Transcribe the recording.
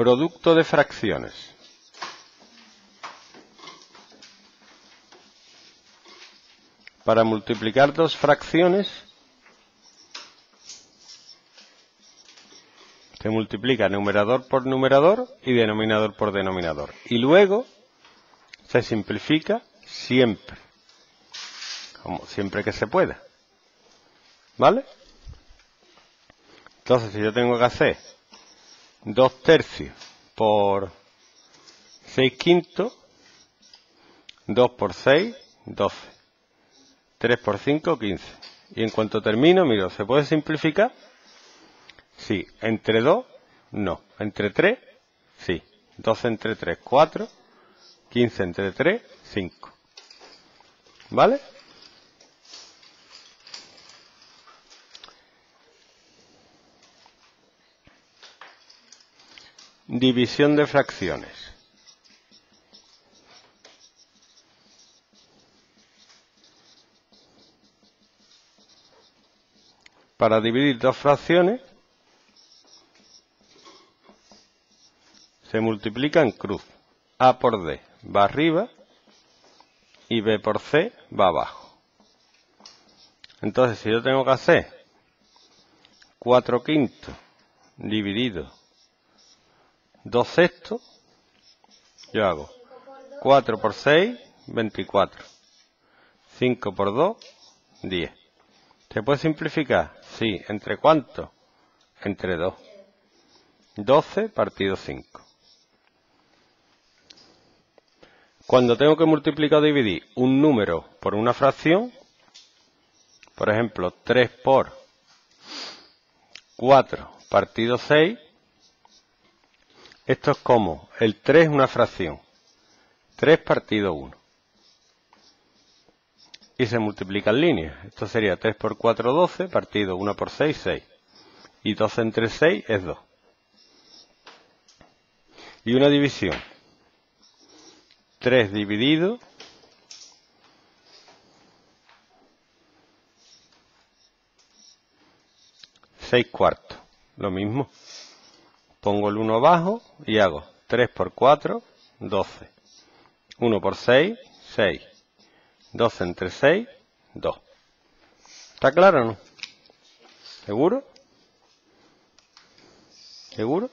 Producto de fracciones. Para multiplicar dos fracciones se multiplica numerador por numerador y denominador por denominador. Y luego se simplifica siempre, siempre que se pueda. ¿Vale? Entonces, si yo tengo que hacer 2 tercios por 6 quintos, 2 por 6, 12. 3 por 5, 15. Y en cuanto termino, miro, ¿se puede simplificar? Sí. ¿Entre 2? No. ¿Entre 3? Sí. 12 entre 3, 4. 15 entre 3, 5. ¿Vale? División de fracciones. Para dividir dos fracciones se multiplica en cruz. A por D va arriba y B por C va abajo. Entonces, si yo tengo que hacer 4 quintos dividido 2 sextos, yo hago 4 por 6, 24. 5 por 2, 10. ¿Se puede simplificar? Sí. ¿Entre cuánto? Entre 2. 12 partido 5. Cuando tengo que multiplicar o dividir un número por una fracción, por ejemplo, 3 por 4 partido 6, esto es como el 3 es una fracción. 3 partido 1. Y se multiplica en línea. Esto sería 3 por 4, 12, partido 1 por 6, 6. Y 12 entre 6 es 2. Y una división. 3 dividido 6 cuartos. Lo mismo pongo el 1 abajo y hago 3 por 4, 12. 1 por 6, 6. 12 entre 6, 2. ¿Está claro o no? ¿Seguro? ¿Seguro?